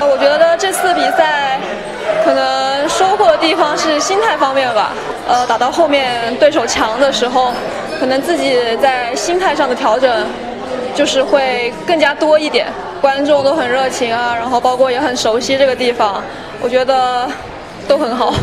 我觉得这次比赛可能收获的地方是心态方面吧。呃打到后面对手强的时候可能自己在心态上的调整就是会更加多一点。观众都很热情啊然后包括也很熟悉这个地方我觉得都很好。